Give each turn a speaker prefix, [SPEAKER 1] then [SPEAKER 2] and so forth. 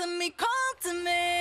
[SPEAKER 1] to me, come to me.